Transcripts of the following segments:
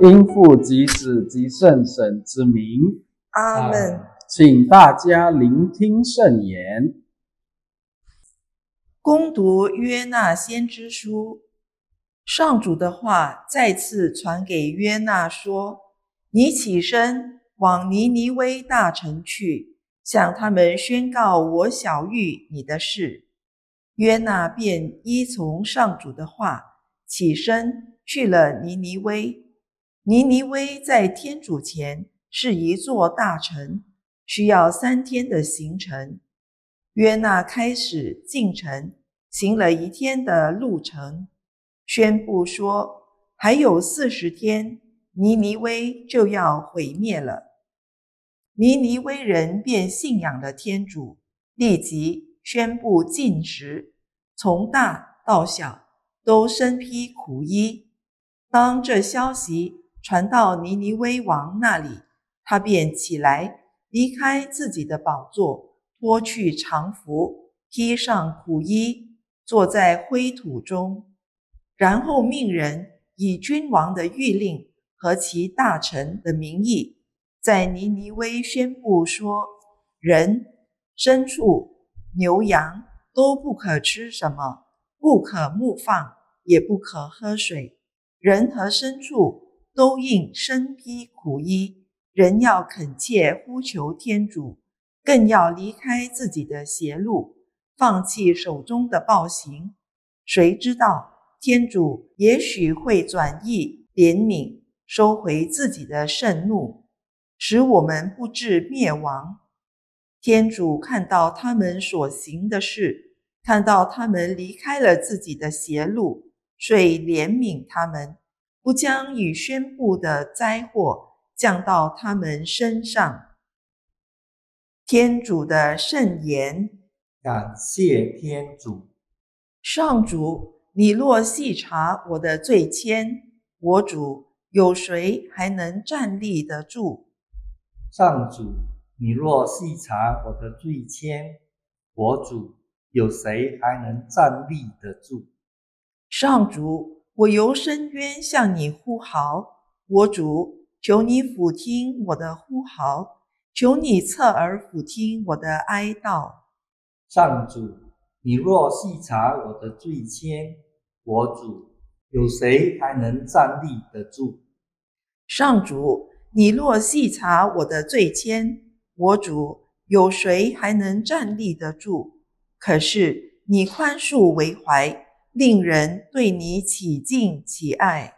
因父及子及圣神之名，阿门。请大家聆听圣言。攻读约纳先知书，上主的话再次传给约纳说：“你起身往尼尼微大城去，向他们宣告我小玉你的事。”约纳便依从上主的话，起身去了尼尼微。尼尼微在天主前是一座大城，需要三天的行程。约纳开始进城。行了一天的路程，宣布说还有四十天，尼尼微就要毁灭了。尼尼微人便信仰了天主，立即宣布禁食，从大到小都身披苦衣。当这消息传到尼尼微王那里，他便起来离开自己的宝座，脱去长服，披上苦衣。坐在灰土中，然后命人以君王的谕令和其大臣的名义，在尼尼微宣布说：人、牲畜、牛羊都不可吃什么，不可牧放，也不可喝水。人和牲畜都应身披苦衣，人要恳切呼求天主，更要离开自己的邪路。放弃手中的暴行，谁知道天主也许会转意怜悯，收回自己的盛怒，使我们不致灭亡。天主看到他们所行的事，看到他们离开了自己的邪路，遂怜悯他们，不将已宣布的灾祸降到他们身上。天主的圣言。感谢天主，上主，你若细查我的罪愆，我主有谁还能站立得住？上主，你若细查我的罪愆，我主有谁还能站立得住？上主，我由深渊向你呼号，我主，求你俯听我的呼号，求你侧耳俯听我的哀悼。上主，你若细查我的罪愆，我主有谁还能站立得住？上主，你若细查我的罪愆，我主有谁还能站立得住？可是你宽恕为怀，令人对你起敬起爱。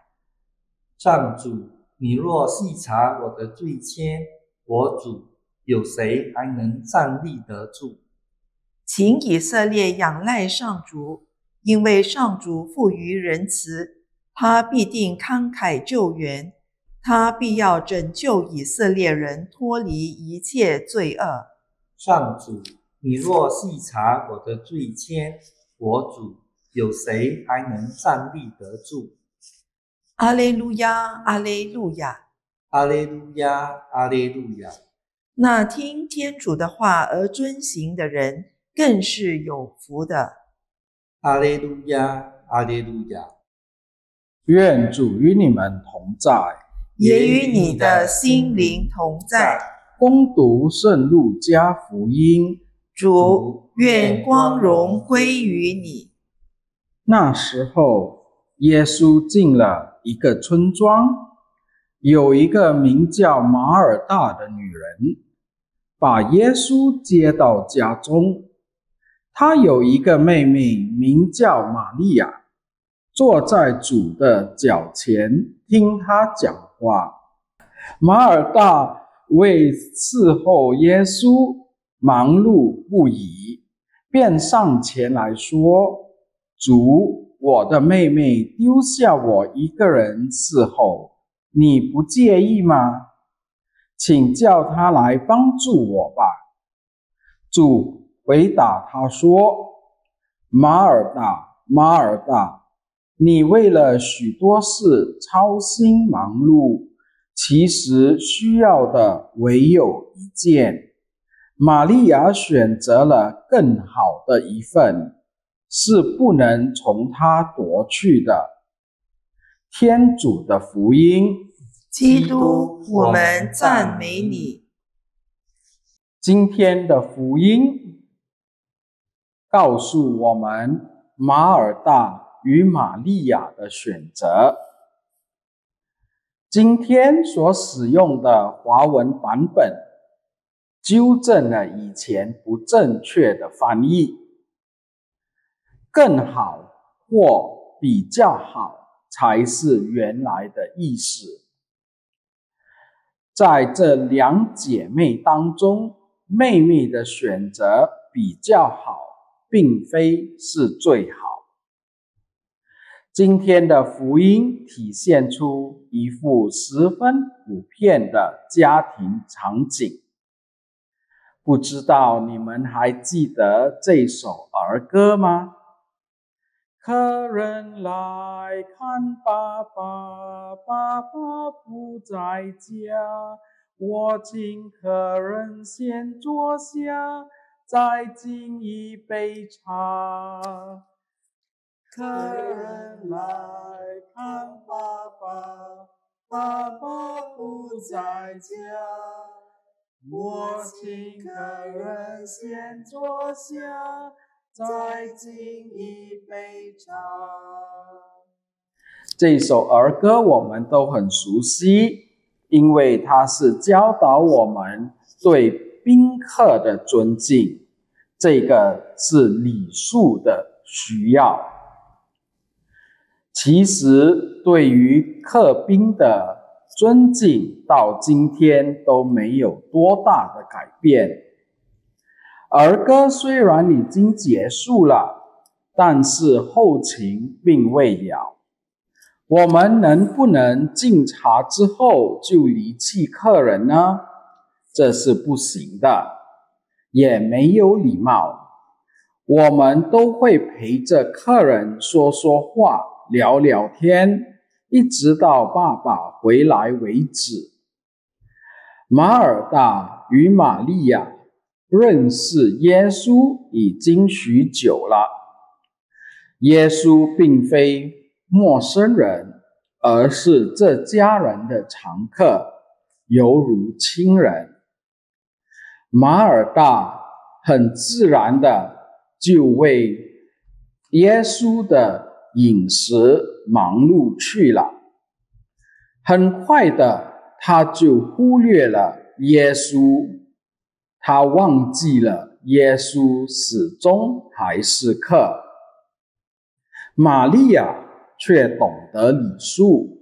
上主，你若细查我的罪愆，我主有谁还能站立得住？请以色列仰赖上主，因为上主富于仁慈，他必定慷慨救援，他必要拯救以色列人脱离一切罪恶。上主，你若细查我的罪愆，我主有谁还能站立得住？阿雷路亚，阿雷路亚，阿雷路亚，阿雷路亚。那听天主的话而遵行的人。更是有福的。阿雷路亚，阿雷路亚。愿主与你们同在，也与你的心灵同在。攻读圣路加福音，主愿光荣归于你。那时候，耶稣进了一个村庄，有一个名叫马尔大的女人，把耶稣接到家中。他有一个妹妹，名叫玛利亚，坐在主的脚前听他讲话。马尔大为伺候耶稣忙碌不已，便上前来说：“主，我的妹妹丢下我一个人伺候，你不介意吗？请叫她来帮助我吧。”主。回答他说：“马尔大，马尔大，你为了许多事操心忙碌，其实需要的唯有一件。玛利亚选择了更好的一份，是不能从他夺去的。天主的福音。”基督，我们赞美你。今天的福音告诉我们马尔大与玛利亚的选择。今天所使用的华文版本纠正了以前不正确的翻译，更好或比较好才是原来的意思。在这两姐妹当中。妹妹的选择比较好，并非是最好。今天的福音体现出一幅十分普遍的家庭场景。不知道你们还记得这首儿歌吗？客人来看爸爸，爸爸不在家。我请客人先坐下，再敬一杯茶。客人来看爸爸，爸爸不在家。我请客人先坐下，再敬一杯茶。这首儿歌我们都很熟悉。因为它是教导我们对宾客的尊敬，这个是礼数的需要。其实，对于客宾的尊敬，到今天都没有多大的改变。儿歌虽然已经结束了，但是后勤并未了。我们能不能敬茶之后就离弃客人呢？这是不行的，也没有礼貌。我们都会陪着客人说说话、聊聊天，一直到爸爸回来为止。马尔大与玛利亚认识耶稣已经许久了，耶稣并非。陌生人，而是这家人的常客，犹如亲人。马尔大很自然的就为耶稣的饮食忙碌去了，很快的他就忽略了耶稣，他忘记了耶稣始终还是客。玛利亚。却懂得礼数，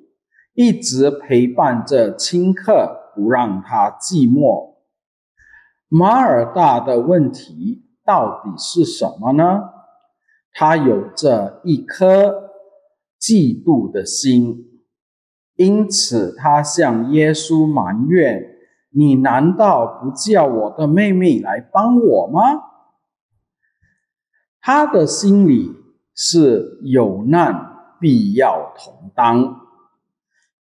一直陪伴着亲客，不让他寂寞。马尔大的问题到底是什么呢？他有着一颗嫉妒的心，因此他向耶稣埋怨：“你难道不叫我的妹妹来帮我吗？”他的心里是有难。必要同当，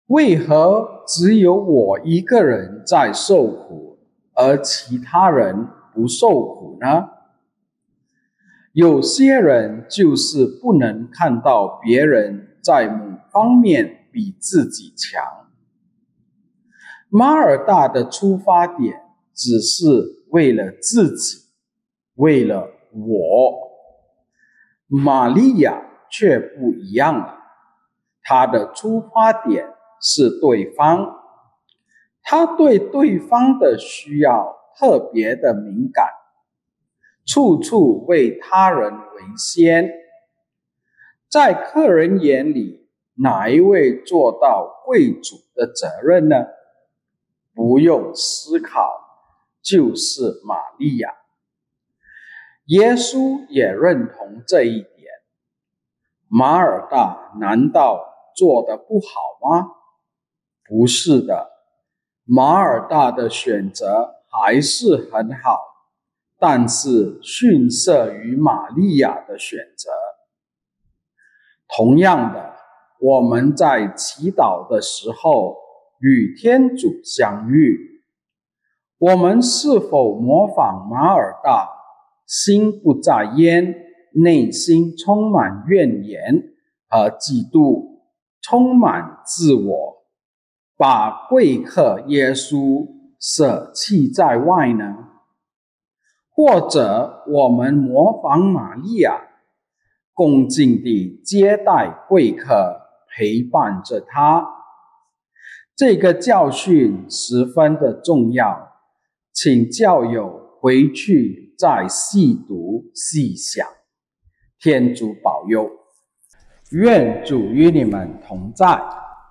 为何只有我一个人在受苦，而其他人不受苦呢？有些人就是不能看到别人在某方面比自己强。马尔大的出发点只是为了自己，为了我。玛利亚。却不一样了。他的出发点是对方，他对对方的需要特别的敏感，处处为他人为先。在客人眼里，哪一位做到贵主的责任呢？不用思考，就是玛利亚。耶稣也认同这一点。马尔大难道做的不好吗？不是的，马尔大的选择还是很好，但是逊色于玛利亚的选择。同样的，我们在祈祷的时候与天主相遇，我们是否模仿马尔大，心不在焉？内心充满怨言和嫉妒，充满自我，把贵客耶稣舍弃在外呢？或者我们模仿玛利亚，恭敬地接待贵客，陪伴着他。这个教训十分的重要，请教友回去再细读细想。天主保佑，愿主与你们同在，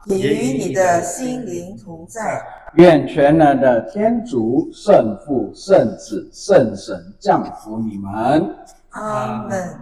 也与你的心灵同在。愿全能的天主、圣父、圣子、圣神降福你们。阿门。